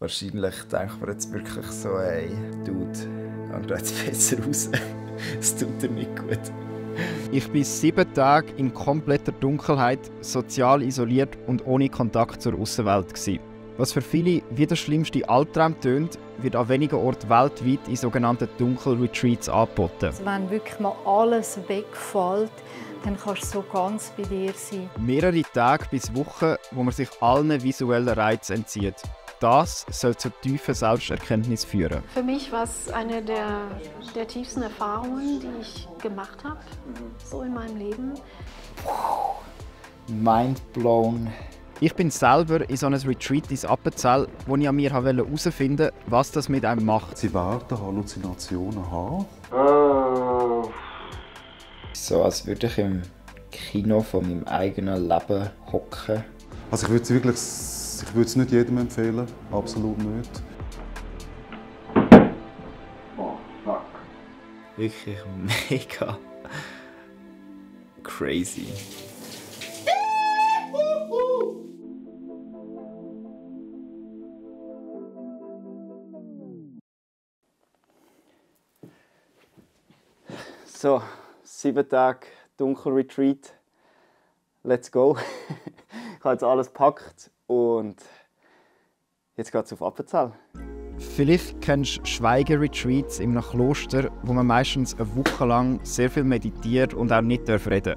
Wahrscheinlich denkt man jetzt wirklich so, hey, Dude, geh da jetzt besser raus. Es tut dir nicht gut. Ich bin sieben Tage in kompletter Dunkelheit, sozial isoliert und ohne Kontakt zur Außenwelt. Was für viele wie der schlimmste Albtraum tönt, wird an wenigen Orten weltweit in sogenannten Dunkelretreats angeboten. Also wenn wirklich mal alles wegfällt, dann kannst du so ganz bei dir sein. Mehrere Tage bis Wochen, wo man sich allen visuellen Reizen entzieht. Das soll zur tiefen Selbsterkenntnis führen. Für mich war es eine der, der tiefsten Erfahrungen, die ich gemacht habe, so in meinem Leben. Mind blown. Ich bin selber in so einem Retreat ins Appenzell, wo ich an mir herausfinden wollte, was das mit einem macht. Sie werden Halluzinationen haben. So, als würde ich im Kino von meinem eigenen Leben hocken. Also ich würde es ich würde es nicht jedem empfehlen, absolut nicht. Wirklich mega crazy. So, sieben Tage Dunkelretreat. Let's go. ich habe jetzt alles gepackt und jetzt geht es auf Appenzell. Vielleicht kennst du Schweigeretreats in einem Kloster, wo man meistens eine Woche lang sehr viel meditiert und auch nicht reden darf.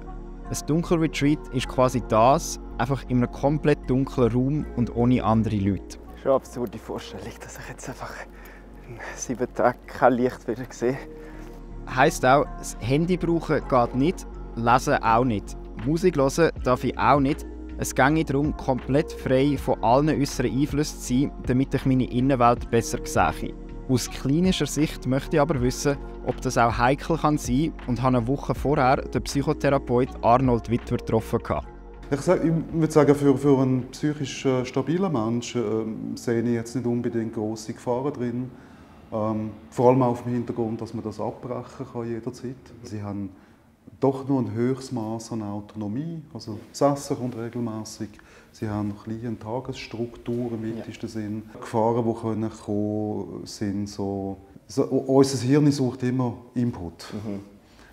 Ein Dunkelretreat ist quasi das, einfach in einem komplett dunklen Raum und ohne andere Leute. Schon eine absurde Vorstellung, dass ich jetzt einfach in sieben Tagen kein Licht wieder sehe. Heisst auch, das Handy brauchen geht nicht, lesen auch nicht. Musik hören darf ich auch nicht. Es ginge darum, komplett frei von allen äußeren Einflüssen zu sein, damit ich meine Innenwelt besser sehe. Aus klinischer Sicht möchte ich aber wissen, ob das auch heikel kann sein und habe eine Woche vorher den Psychotherapeut Arnold Wittwer getroffen. Ich würde sagen, für, für einen psychisch äh, stabilen Menschen äh, sehe ich jetzt nicht unbedingt große Gefahren drin. Ähm, vor allem auf dem Hintergrund, dass man das abbrechen kann jederzeit. Sie haben doch nur ein höchstes Maß an Autonomie. Also das Essen kommt regelmäßig. Sie haben eine kleine Tagesstruktur im weitesten ja. Sinn. Gefahren, die können kommen, sind so, so... Unser Hirn sucht immer Input. Mhm.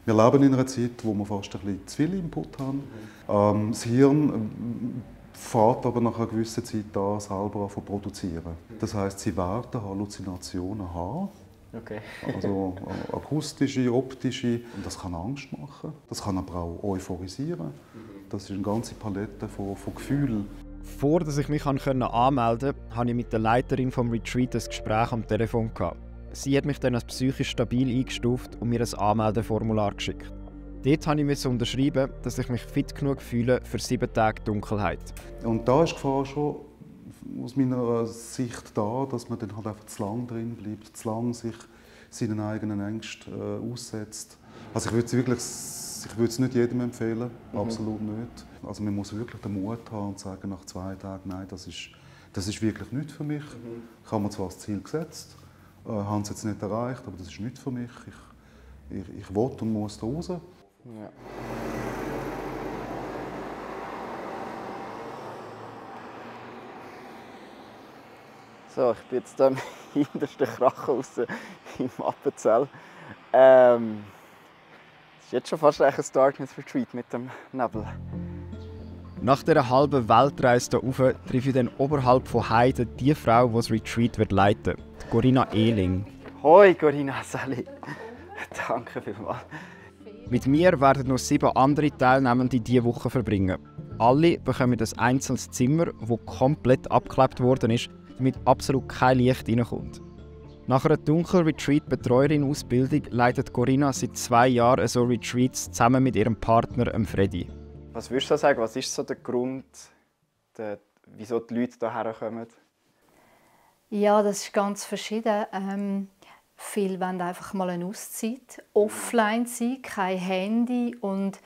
Wir leben in einer Zeit, wo wir fast ein bisschen zu viel Input haben. Mhm. Ähm, das Hirn fährt aber nach einer gewissen Zeit an, selber zu produzieren. Das heißt, sie werden Halluzinationen haben. Okay. also äh, akustische, optische. Und das kann Angst machen. Das kann aber auch euphorisieren. Das ist eine ganze Palette von, von Gefühlen. Vor dass ich mich anmelden konnte, hatte ich mit der Leiterin des Retreat ein Gespräch am Telefon. Sie hat mich dann als psychisch stabil eingestuft und mir ein Anmeldeformular geschickt. Dort musste ich unterschreiben, dass ich mich fit genug fühle für sieben Tage Dunkelheit. Und da ist die Gefahr schon aus meiner Sicht da, dass man dann halt einfach zu lang drin bleibt, zu lang sich seinen eigenen Ängsten äh, aussetzt. Also ich würde es wirklich, ich würde es nicht jedem empfehlen, mhm. absolut nicht. Also man muss wirklich den Mut haben und sagen nach zwei Tagen, nein, das ist, das ist wirklich nicht für mich. Mhm. Ich habe mir zwar das Ziel gesetzt, äh, habe es jetzt nicht erreicht, aber das ist nicht für mich. Ich, ich, ich will und muss da raus. Ja. So, ich bin jetzt hier im hintersten Krachhaus im Appenzell. Ähm, das ist jetzt schon fast ein Darkness Retreat mit dem Nebel. Nach dieser halben Weltreise hier rauf treffe ich dann oberhalb von Heiden die Frau, die das Retreat wird leiten wird, Corinna Ehling. Hoi Corinna, Sally. Danke vielmals. Mit mir werden noch sieben andere Teilnehmende diese Woche verbringen. Alle bekommen ein einzelnes Zimmer, das komplett abgeklebt worden ist, damit absolut kein Licht reinkommt. Nach einer dunklen Retreat-Betreuerin-Ausbildung leitet Corinna seit zwei Jahren so Retreats zusammen mit ihrem Partner Freddy. Was würdest du sagen, was ist so der Grund, der, wieso die Leute hierher kommen? Ja, das ist ganz verschieden. Ähm Viele wollen einfach mal eine Auszeit, offline sein, kein Handy und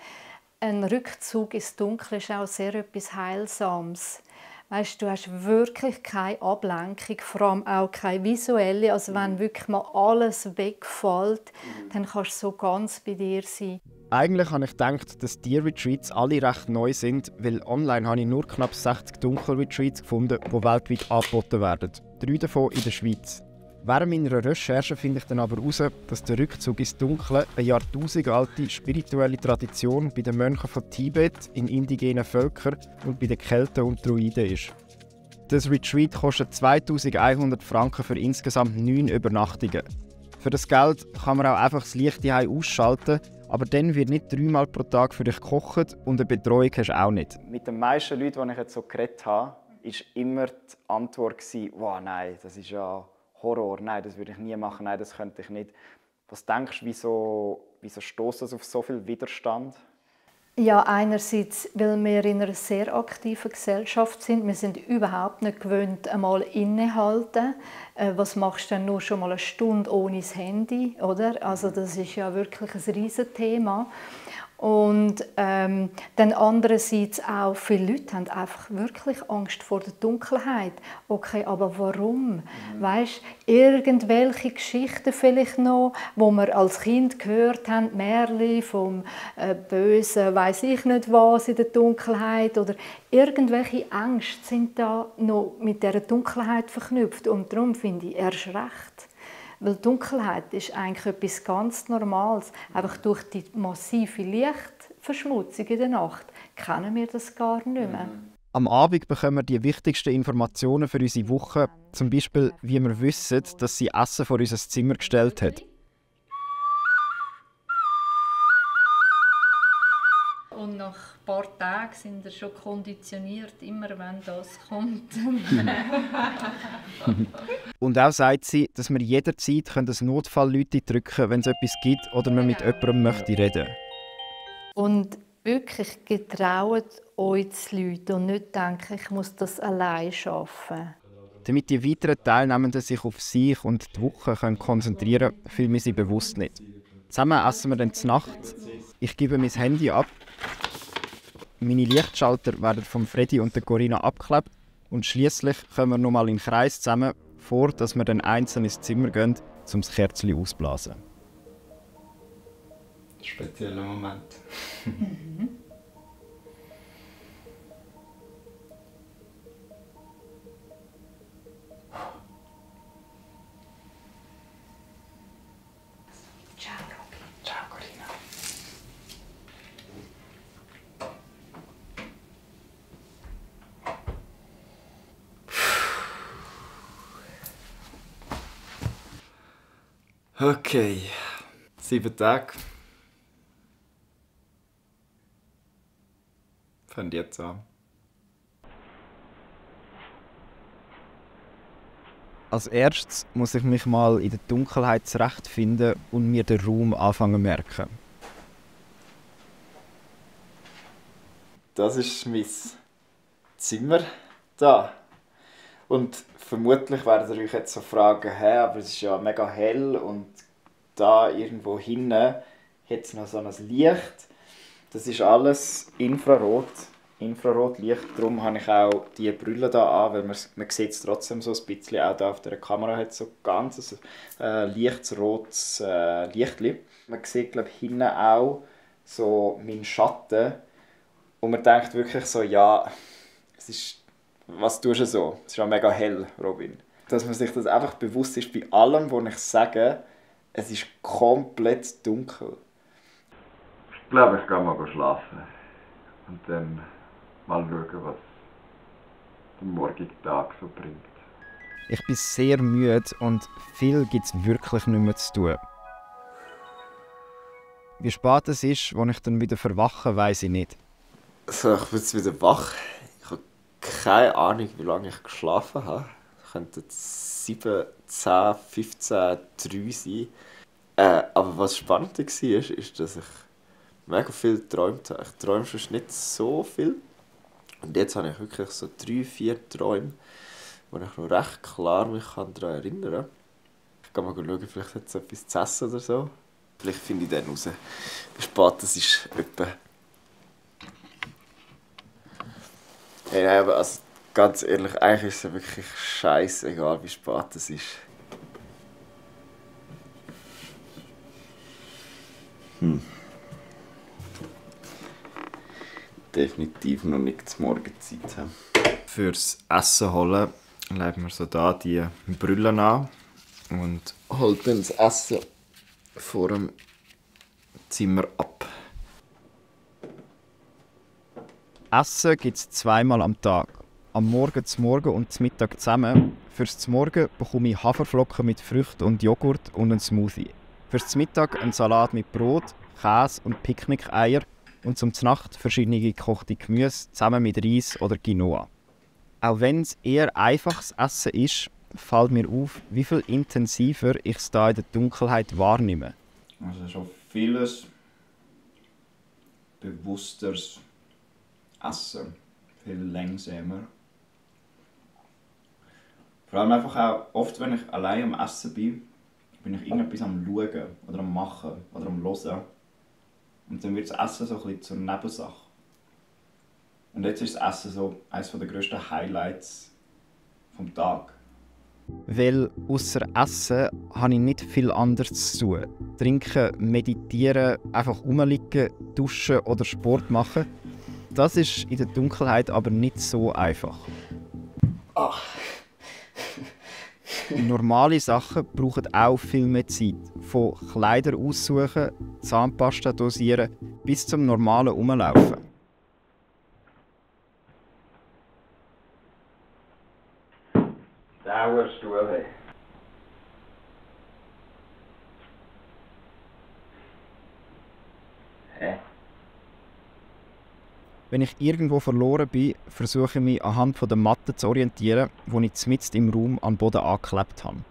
ein Rückzug ins Dunkel ist auch sehr etwas Heilsames. Weißt, du hast wirklich keine Ablenkung, vor allem auch keine visuelle. Also wenn mhm. wirklich mal alles wegfällt, mhm. dann kannst du so ganz bei dir sein. Eigentlich habe ich gedacht, dass die Retreats alle recht neu sind, weil online habe ich nur knapp 60 Dunkel-Retreats gefunden, die weltweit angeboten werden. drei davon in der Schweiz. Während meiner Recherche finde ich dann aber heraus, dass der Rückzug ins Dunkle eine jahrtausendalte spirituelle Tradition bei den Mönchen von Tibet, in indigenen Völkern und bei den Kelten und Druiden ist. Das Retreat kostet 2100 Franken für insgesamt neun Übernachtungen. Für das Geld kann man auch einfach das Licht hier ausschalten, aber dann wird nicht dreimal pro Tag für dich gekocht und eine Betreuung hast du auch nicht. Mit den meisten Leuten, die ich jetzt so geredet habe, war immer die Antwort, wow, nein, das ist ja Horror, nein, das würde ich nie machen, nein, das könnte ich nicht. Was denkst du, wieso, wieso stößt das auf so viel Widerstand? Ja, einerseits, weil wir in einer sehr aktiven Gesellschaft sind. Wir sind überhaupt nicht gewöhnt, einmal innehalten. Äh, was machst du denn nur schon mal eine Stunde ohne das Handy, oder? Also das ist ja wirklich ein Riesenthema. Und ähm, dann andererseits auch, viele Leute haben einfach wirklich Angst vor der Dunkelheit. Okay, aber warum? Mhm. Weißt, irgendwelche Geschichten vielleicht noch, wo wir als Kind gehört haben, Märchen vom äh, Bösen, weiß ich nicht was in der Dunkelheit oder irgendwelche Ängste sind da noch mit der Dunkelheit verknüpft. Und darum finde ich erst recht weil Dunkelheit ist eigentlich etwas ganz Normales. Einfach durch die massive Lichtverschmutzung in der Nacht kennen wir das gar nicht mehr. Am Abend bekommen wir die wichtigsten Informationen für unsere Woche, zum Beispiel, wie wir wissen, dass sie Essen vor unser Zimmer gestellt hat. Und nach ein paar Tagen sind wir schon konditioniert, immer wenn das kommt. Und auch sagt sie, dass wir jederzeit ein Notfallleute drücken können, wenn es etwas gibt oder man mit jemandem möchte reden Und wirklich getraut euch die Leute und nicht denken, ich muss das allein schaffen. Damit die weiteren Teilnehmenden sich auf sich und die Woche können konzentrieren können, fühlen wir sie bewusst nicht. Zusammen essen wir dann zur Nacht. Ich gebe mein Handy ab meine Lichtschalter werden von Freddy und der Corinna abgeklebt und schließlich kommen wir nochmal in den Kreis zusammen, vor dass wir dann einzeln ins Zimmer gehen, um das Kerzchen auszublasen. Spezieller Moment. Okay, sieben Tage. Fängt jetzt an. Als erstes muss ich mich mal in der Dunkelheit zurechtfinden und mir den Raum anfangen merken. Das ist mein Zimmer da. Und vermutlich werdet ihr euch jetzt so fragen, hä, aber es ist ja mega hell und da irgendwo hinten hat es noch so ein Licht. Das ist alles Infrarot, Infrarotlicht. Darum habe ich auch diese Brille hier an, weil man, man sieht es trotzdem so ein bisschen. Auch da auf der Kamera hat so ganz ein äh, lichtrotes äh, Lichtli. Man sieht, glaube ich, hinten auch so meinen Schatten. Und man denkt wirklich so, ja, es ist was tust du so? Es ist ja mega hell, Robin. Dass man sich das einfach bewusst ist bei allem, was ich sage, es ist komplett dunkel. Ich glaube, ich gehe mal schlafen. Und dann mal schauen, was der morgige Tag so bringt. Ich bin sehr müde und viel gibt es wirklich nicht mehr zu tun. Wie spät es ist, als ich dann wieder verwache, weiß ich nicht. So, ich bin jetzt wieder wach keine Ahnung, wie lange ich geschlafen habe. Es könnten 7, 10, 15, 3 sein. Äh, aber was spannend war, ist, dass ich mega viel geträumt habe. Ich träume schon nicht so viel. Und jetzt habe ich wirklich so drei, vier Träume, wo ich noch recht klar mich daran erinnern kann. Ich kann mal schauen, vielleicht hat es etwas zu essen oder so. Vielleicht finde ich dann raus, wie spät es ist. Etwa Hey, aber also, ganz ehrlich, eigentlich ist es wirklich scheißegal, wie spät es ist. Hm. Definitiv noch nicht zur Morgenzeit. Fürs Essen holen legen wir so da die Brüllen an und halten das Essen vor dem Zimmer ab. Essen gibt es zweimal am Tag. Am Morgen zum Morgen und zum Mittag zusammen. Fürs Morgen bekomme ich Haferflocken mit Früchten und Joghurt und einen Smoothie. Fürs Mittag ein Salat mit Brot, Käse und Picknick-Eier und zum Nacht verschiedene gekochte Gemüse zusammen mit Reis oder Quinoa. Auch wenn es eher einfaches Essen ist, fällt mir auf, wie viel intensiver ich es da in der Dunkelheit wahrnehme. Also schon vieles bewussteres Essen, viel langsamer. Vor allem einfach auch, oft wenn ich allein am Essen bin, bin ich irgendetwas am Schauen oder am Machen oder am Hören. Und dann wird das Essen so ein bisschen zur Nebensache. Und jetzt ist das Essen so eines der grössten Highlights vom Tag. Weil außer Essen habe ich nicht viel anderes zu tun. Trinken, meditieren, einfach rumliegen, duschen oder Sport machen. Das ist in der Dunkelheit aber nicht so einfach. Ach. Normale Sachen brauchen auch viel mehr Zeit. Von Kleider aussuchen, Zahnpasta dosieren bis zum normalen Umlaufen. Dauerstuhl. Hä? Wenn ich irgendwo verloren bin, versuche ich mich anhand der Matte zu orientieren, die ich mitten im Raum am Boden angeklebt habe.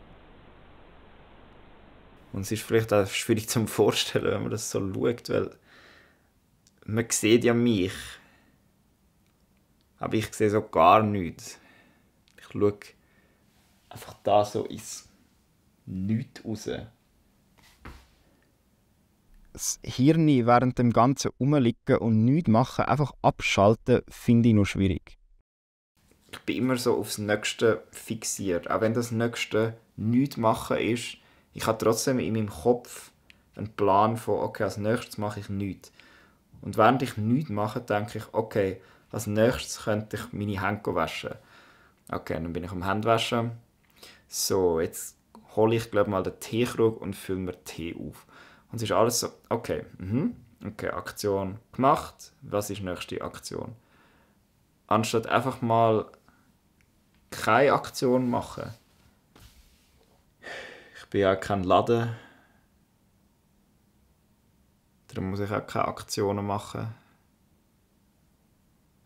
Und es ist vielleicht auch schwierig zu vorstellen, wenn man das so schaut, weil man sieht ja mich. Aber ich sehe so gar nichts. Ich schaue einfach da so ins Nichts raus das Hirn während dem ganzen Umliegen und nichts machen einfach abschalten, finde ich noch schwierig. Ich bin immer so aufs Nächste fixiert. Auch wenn das Nächste nichts machen ist, ich habe trotzdem in meinem Kopf einen Plan von, okay, als nächstes mache ich nichts. Und während ich nichts mache, denke ich, okay, als nächstes könnte ich meine Hände waschen. Okay, dann bin ich am Handwaschen. So, jetzt hole ich glaube mal den Teekrug und fülle mir Tee auf. Und es ist alles so, okay, mhm, okay, Aktion gemacht, was ist nächste Aktion? Anstatt einfach mal keine Aktion machen. Ich bin ja kein Laden. Darum muss ich auch keine Aktionen machen.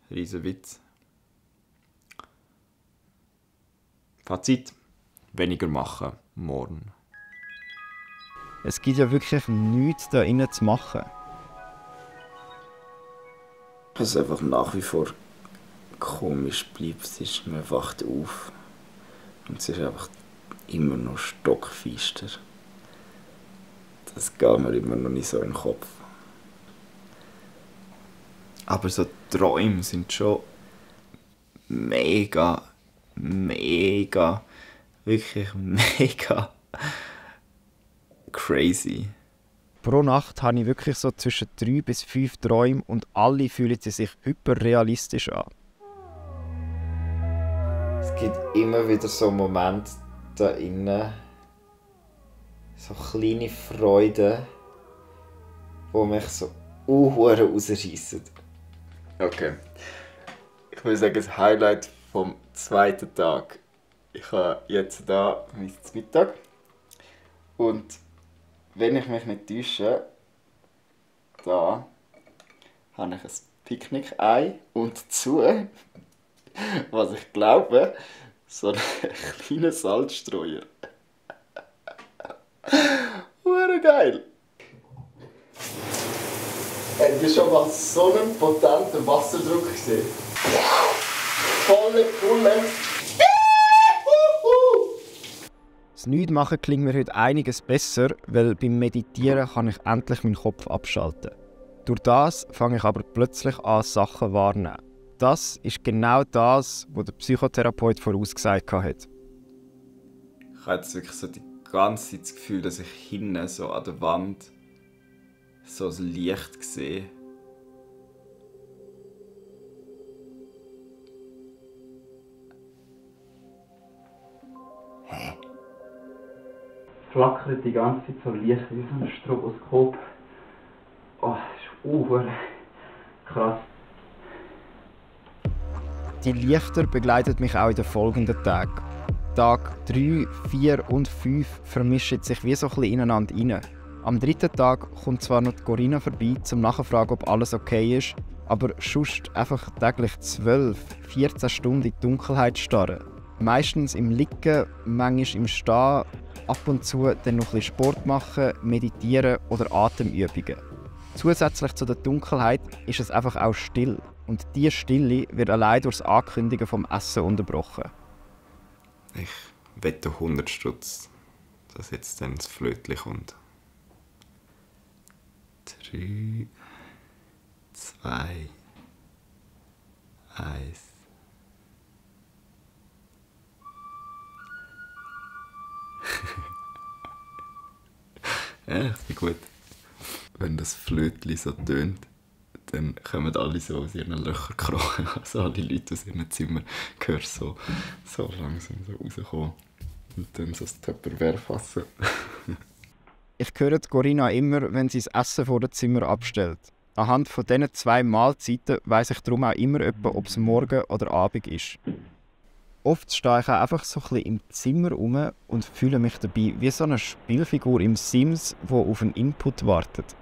Riesen Witz. Fazit: weniger machen morgen. Es gibt ja wirklich nichts da innen zu machen. Was einfach nach wie vor komisch bleibt, ist, man wacht auf und es ist einfach immer noch stockfeister. Das geht mir immer noch nicht so in den Kopf. Aber so Träume sind schon mega, mega, wirklich mega crazy. Pro Nacht habe ich wirklich so zwischen drei bis fünf Träume und alle fühlen sie sich hyperrealistisch an. Es gibt immer wieder so Momente da innen, so kleine Freuden, die mich so unhure rausreißen. Okay. Ich würde sagen, das Highlight vom zweiten Tag. Ich habe jetzt da mein Mittag und wenn ich mich nicht täusche, da habe ich ein Picknick-Ei und dazu, was ich glaube, so einen kleinen Salzstreuer. Hure geil! Habt ihr schon mal so einen potenten Wasserdruck gesehen? Volle Pulle! Das Nichtmachen klingt mir heute einiges besser, weil beim Meditieren kann ich endlich meinen Kopf abschalten. Durch das fange ich aber plötzlich an, Sachen wahrnehmen. Das ist genau das, was der Psychotherapeut vorausgesagt hat. Ich habe jetzt wirklich so die ganze Zeit das Gefühl, dass ich hinten so an der Wand so ein Licht sehe. Flackert die ganze Zeit so Licht wie so ein Stroboskop. Oh, das ist uh, krass. Die Lichter begleiten mich auch in den folgenden Tagen. Tag 3, 4 und 5 vermischen sich wie so ein bisschen ineinander rein. Am dritten Tag kommt zwar noch Corinna vorbei, um nachzufragen, ob alles okay ist, aber sonst einfach täglich 12, 14 Stunden in die Dunkelheit starren. Meistens im Liegen, manchmal im Stehen, ab und zu dann noch ein Sport machen, meditieren oder Atemübungen. Zusätzlich zu der Dunkelheit ist es einfach auch still. Und diese Stille wird allein durch das Ankündigen vom Essen unterbrochen. Ich wette 100 Stutz, dass jetzt dann das Flötchen kommt. Drei, zwei, eins. Ja, ich gut. Wenn das Flötchen so tönt, dann kommen alle so aus ihren Löchern gekrochen. Also alle Leute aus ihren Zimmern hören so, so langsam so rauskommen. Und dann so das Tupperware fassen. ich höre Corinna immer, wenn sie das Essen vor dem Zimmer abstellt. Anhand von diesen zwei Mahlzeiten weiß ich darum auch immer, ob es morgen oder Abend ist. Oft stehe ich auch einfach so ein im Zimmer rum und fühle mich dabei wie so eine Spielfigur im Sims, die auf einen Input wartet.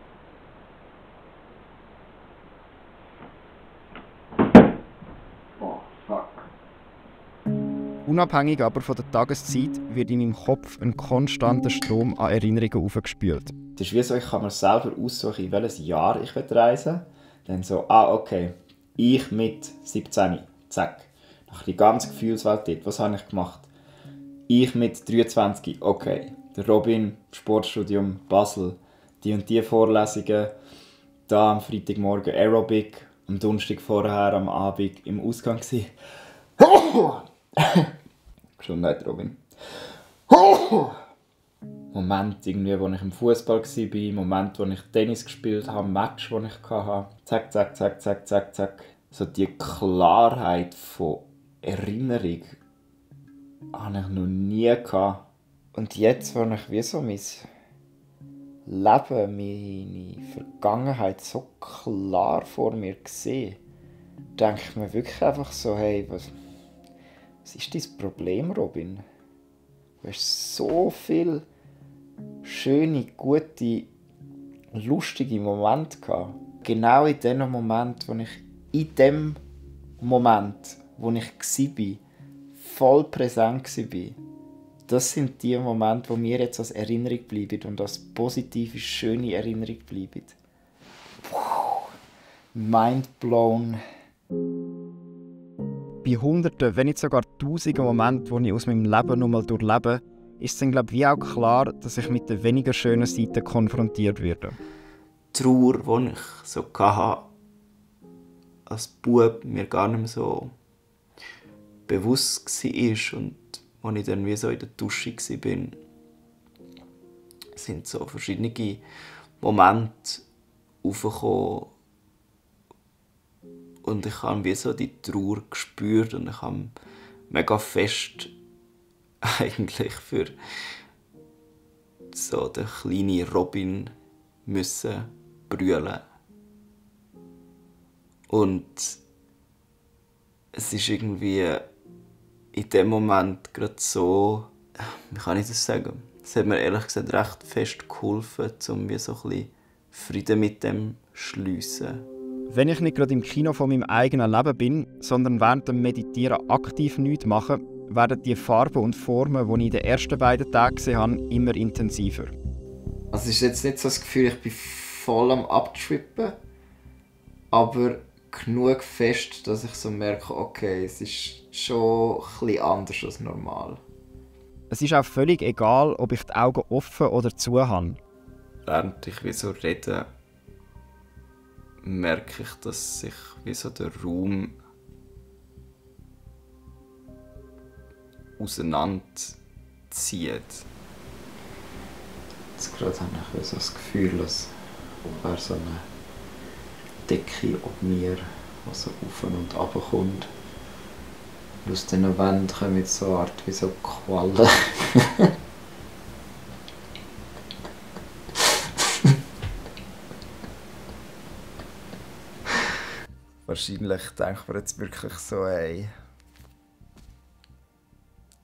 Unabhängig aber von der Tageszeit wird in meinem Kopf ein konstanter Strom an Erinnerungen aufgespült. Das ist wie so, ich kann mir selber aussuchen, in welches Jahr ich reisen will. Dann so, ah, okay, ich mit 17, zack. Nach die ganze Gefühlswelt dort, was habe ich gemacht? Ich mit 23, okay. Der Robin, Sportstudium Basel, die und die Vorlesungen, da am Freitagmorgen Aerobic, am Donnerstag vorher am Abend im Ausgang. Gesundheit, Robin. Moment, irgendwie, wo ich im Fußball war, Moment, wo ich Tennis gespielt habe, Match, wo ich hatte. Zack, zack, zack, zack, zack, zack. So die Klarheit von Erinnerung hatte ich noch nie. Gehabt. Und jetzt, wo ich wie so mein Leben, meine Vergangenheit so klar vor mir sehe, denke ich mir wirklich einfach so, hey, was was ist dein Problem, Robin? Du hast so viele schöne, gute, lustige Momente gehabt. Genau in dem Moment, wo ich in dem Moment, wo ich war, voll präsent war. Das sind die Momente, die mir jetzt als Erinnerung bleiben und als positive, schöne Erinnerung bleiben. Mind blown bei Hunderten, wenn nicht sogar Tausenden Momenten, die ich aus meinem Leben noch mal durchlebe, ist es dann glaube wie auch klar, dass ich mit der weniger schönen Seite konfrontiert werde. Die Trauer, die ich so hatte, als Bub mir gar nicht mehr so bewusst war und als ich dann wie so in der Dusche war, sind so verschiedene Momente aufgekommen, und ich habe wie so die Trauer gespürt und ich habe mega fest eigentlich für so den kleinen Robin müssen brüllen. Und es ist irgendwie in dem Moment gerade so wie kann ich das sagen es hat mir ehrlich gesagt recht fest geholfen um wie so ein bisschen Frieden mit dem zu schliessen wenn ich nicht gerade im Kino von meinem eigenen Leben bin, sondern während dem Meditieren aktiv nichts mache, werden die Farben und Formen, die ich in den ersten beiden Tagen gesehen habe, immer intensiver. Also es ist jetzt nicht so das Gefühl, ich bin voll am Abtrippen, aber genug fest, dass ich so merke, okay, es ist schon etwas anders als normal. Es ist auch völlig egal, ob ich die Augen offen oder zu habe. Während ich wie so rede, merke ich, dass sich wie so der Raum auseinanderzieht. Jetzt gerade habe ich so das Gefühl, als wäre so eine Decke ob mir, was so rauf und ab kommt. Und aus diesen Wänden kommen so eine Art wie so Quallen. Wahrscheinlich denkt man jetzt wirklich so, ey.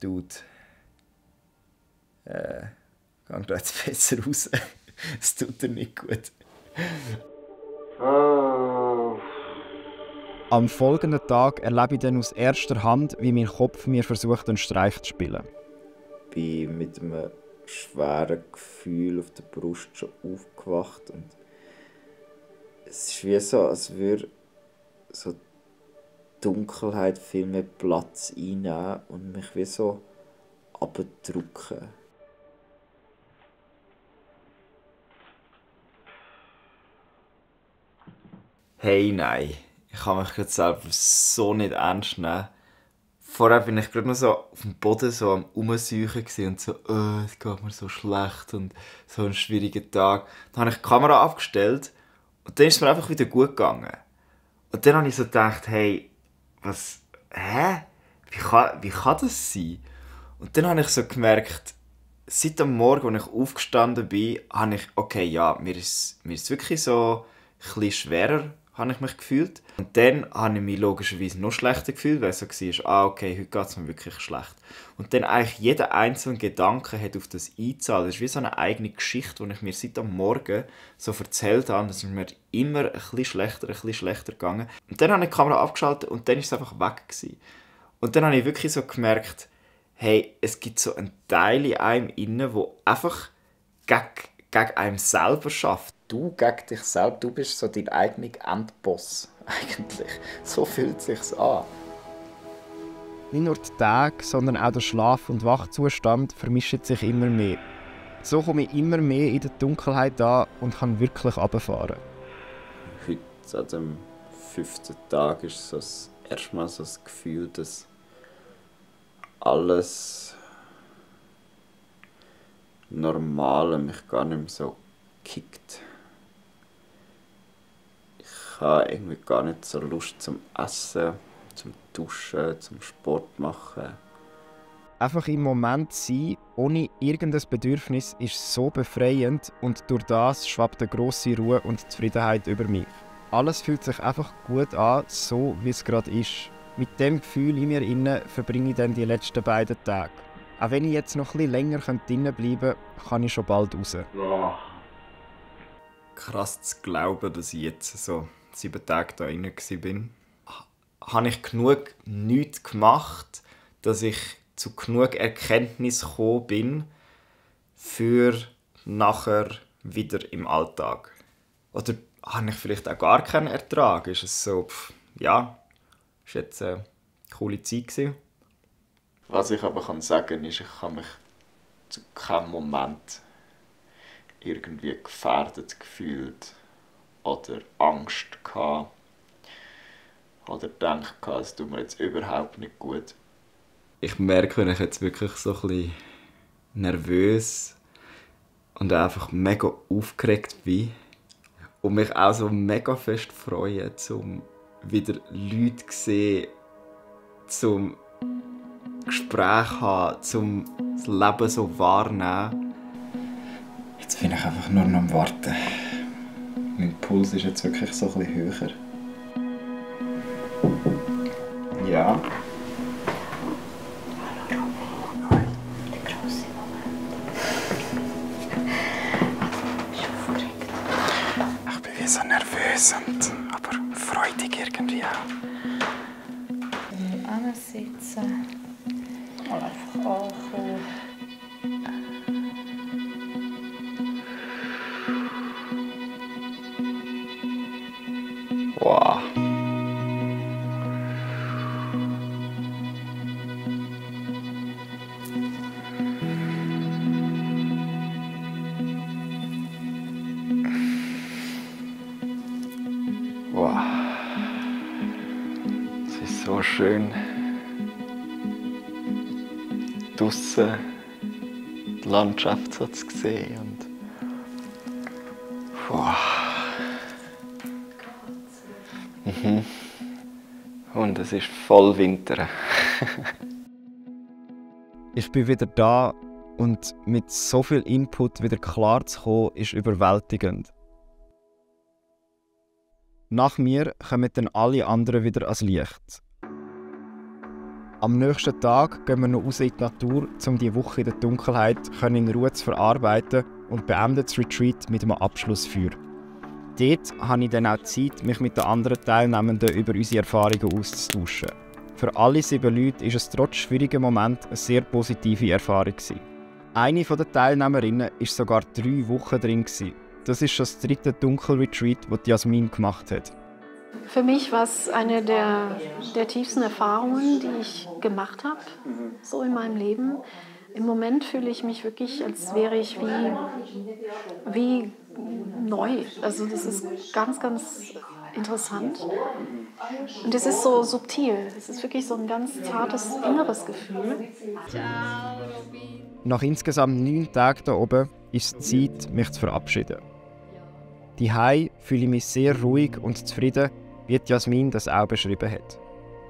Dude. Äh, geh jetzt besser raus. Es tut dir nicht gut. Ah. Am folgenden Tag erlebe ich dann aus erster Hand, wie mein Kopf mir versucht, einen Streich zu spielen. Ich bin mit einem schweren Gefühl auf der Brust schon aufgewacht und es ist wie so, als würde so Dunkelheit viel mehr Platz einnehmen und mich wie so abdrücken. Hey, nein. Ich kann mich gerade selber so nicht ernst nehmen. Vorher bin ich gerade noch so auf dem Boden so am Umsuchen und so, oh, es geht mir so schlecht und so ein schwieriger Tag. Dann habe ich die Kamera abgestellt und dann ist es mir einfach wieder gut gegangen. Und dann habe ich so gedacht, hey, was, hä? Wie kann, wie kann das sein? Und dann habe ich so gemerkt, seit dem Morgen, als ich aufgestanden bin, habe ich, okay, ja, mir ist, mir ist wirklich so ein bisschen schwerer habe ich mich gefühlt. Und dann habe ich mich logischerweise noch schlechter gefühlt, weil es so war, ah, okay, heute geht es mir wirklich schlecht. Und dann eigentlich jeder einzelne Gedanke hat auf das einzahlt. Das ist wie so eine eigene Geschichte, die ich mir seit am Morgen so erzählt habe, es mir immer ein bisschen schlechter, ein bisschen schlechter gegangen. Und dann habe ich die Kamera abgeschaltet und dann ist es einfach weg gewesen. Und dann habe ich wirklich so gemerkt, hey, es gibt so einen Teil in einem innen, wo einfach gegen, gegen einem selber schafft du gegen dich selbst, du bist so dein eigener Endboss eigentlich. So fühlt es sich an. Nicht nur die Tage, sondern auch der Schlaf- und Wachzustand vermischen sich immer mehr. So komme ich immer mehr in der Dunkelheit an und kann wirklich runterfahren. Heute, an dem fünften Tag, ist so das erste Mal so das Gefühl, dass alles Normale mich gar nicht mehr so kickt habe irgendwie gar nicht so Lust zum Essen, zum Duschen, zum Sport machen. Einfach im Moment sein, ohne irgendein Bedürfnis, ist so befreiend und durch das schwappt eine grosse Ruhe und Zufriedenheit über mich. Alles fühlt sich einfach gut an, so wie es gerade ist. Mit dem Gefühl in mir inne verbringe ich dann die letzten beiden Tage. Auch wenn ich jetzt noch etwas länger drinnen bleiben könnte, kann ich schon bald raus. Ja. Krass zu glauben, dass ich jetzt so sieben Tage da drin war, habe ich genug nichts gemacht, dass ich zu genug Erkenntnis gekommen bin für nachher wieder im Alltag. Oder habe ich vielleicht auch gar keinen Ertrag? Ist es so, pff, ja, ist jetzt eine coole Zeit gewesen. Was ich aber kann sagen ist, ich habe mich zu keinem Moment irgendwie gefährdet gefühlt oder Angst gehabt oder gedacht, es tut mir jetzt überhaupt nicht gut. Ich merke, wenn ich jetzt wirklich so ein bisschen nervös und einfach mega aufgeregt bin und mich auch so mega fest freue, um wieder Leute zu sehen, zum Gespräch haben, zum das Leben so wahrnehmen. Jetzt bin ich einfach nur noch am Warten. Mein Puls ist jetzt wirklich so ein bisschen höher. Ja. Ich bin wie so nervös und aber freudig irgendwie auch. Ansitzen. Mal einfach ankommen. Schön draußen die Landschaft so zu sehen. Und, es ist voll Winter. ich bin wieder da und mit so viel Input wieder klar zu kommen, ist überwältigend. Nach mir kommen dann alle anderen wieder ans Licht. Am nächsten Tag gehen wir noch raus in die Natur, um die Woche in der Dunkelheit in Ruhe zu verarbeiten und beenden das Retreat mit einem Abschlussfeuer. Dort habe ich dann auch Zeit, mich mit den anderen Teilnehmenden über unsere Erfahrungen auszutauschen. Für alle sieben Leute ist es trotz schwierigen Momenten eine sehr positive Erfahrung. Eine der Teilnehmerinnen war sogar drei Wochen drin. Das ist schon das dritte Dunkelretreat, das Jasmin gemacht hat. Für mich war es eine der, der tiefsten Erfahrungen, die ich gemacht habe, so in meinem Leben. Im Moment fühle ich mich wirklich, als wäre ich wie, wie neu. Also das ist ganz, ganz interessant. Und es ist so subtil. Es ist wirklich so ein ganz zartes inneres Gefühl. Nach insgesamt neun Tagen hier oben ist es Zeit, mich zu verabschieden. Die fühle ich mich sehr ruhig und zufrieden, wie Jasmin das auch beschrieben hat.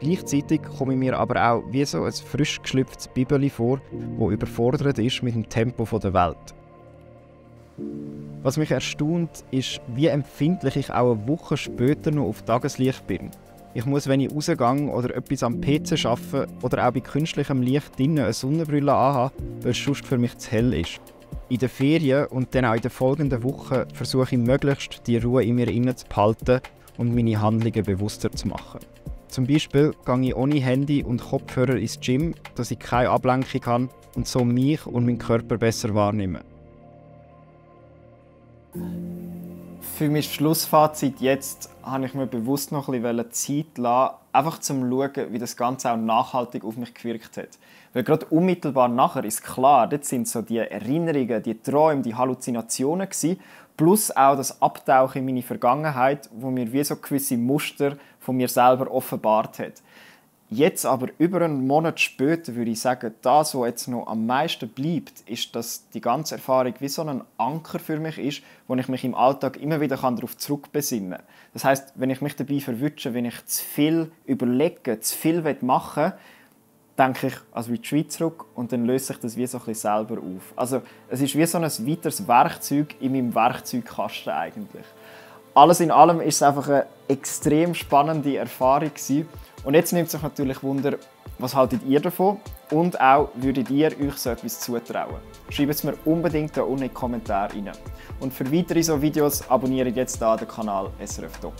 Gleichzeitig komme ich mir aber auch wie so ein frisch geschlüpftes Bibeli vor, wo überfordert ist mit dem Tempo der Welt. Was mich erstaunt, ist, wie empfindlich ich auch eine Woche später noch auf Tageslicht bin. Ich muss, wenn ich rausgehe oder etwas am PC arbeite oder auch bei künstlichem Licht drinnen eine Sonnenbrille anhaben, weil es sonst für mich zu hell ist. In den Ferien und dann auch in den folgenden Wochen versuche ich möglichst die Ruhe in mir zu behalten und meine Handlungen bewusster zu machen. Zum Beispiel gehe ich ohne Handy und Kopfhörer ins Gym, dass ich keine Ablenkung habe und so mich und meinen Körper besser wahrnehme. Für mein Schlussfazit jetzt habe ich mir bewusst noch ein bisschen Zeit lassen, einfach zum schauen, wie das Ganze auch nachhaltig auf mich gewirkt hat. Weil gerade unmittelbar nachher ist klar, dort sind so die Erinnerungen, die Träume, die Halluzinationen gewesen, plus auch das Abtauchen in meine Vergangenheit, wo mir wie so gewisse Muster von mir selber offenbart hat. Jetzt aber über einen Monat später würde ich sagen, das, was jetzt noch am meisten bleibt, ist, dass die ganze Erfahrung wie so ein Anker für mich ist, wo ich mich im Alltag immer wieder darauf zurückbesinnen kann. Das heißt, wenn ich mich dabei verwünsche, wenn ich zu viel überlege, zu viel machen will, denke ich als Retreat zurück und dann löse ich das wie so ein bisschen selber auf. Also es ist wie so ein weiteres Werkzeug in meinem Werkzeugkasten eigentlich. Alles in allem ist es einfach eine extrem spannende Erfahrung gewesen. Und jetzt nimmt sich natürlich Wunder, was haltet ihr davon? Und auch, würdet ihr euch so etwas zutrauen? Schreibt es mir unbedingt da unten in die Kommentare rein. Und für weitere so Videos abonniere jetzt da den Kanal SRF Doc.